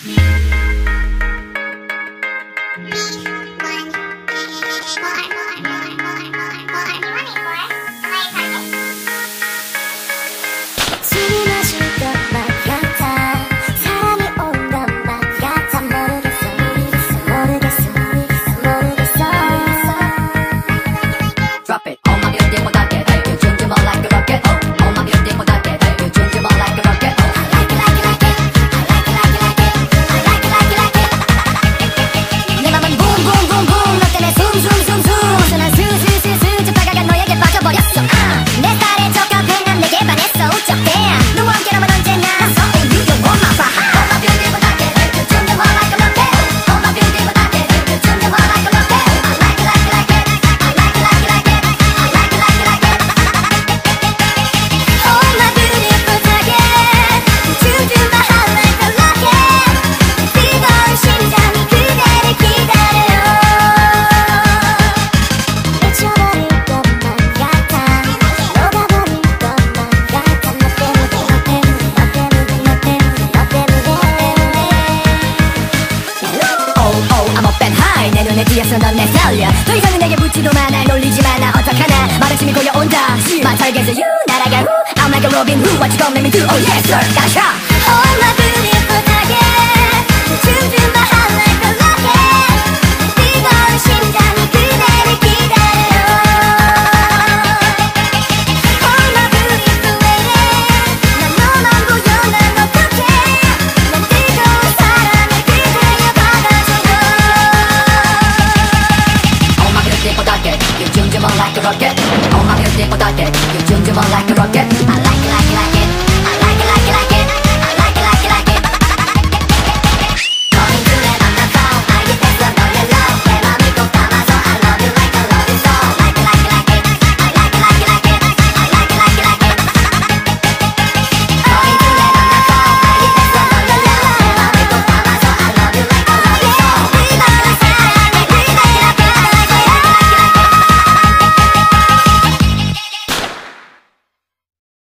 Thank you. 눈에 띄어서 넌내 살려. 더 이상은 내게 묻지도 마 날 놀리지 마나 어떡하나. 마르침이 걸려온다. 마찰계에서 유 날아가 후 I'm like a Robin Hood. What you gonna make me do Oh yes sir. 가샤 oh, rocket. All my music will die You tune to more like a rocket. I like, like, like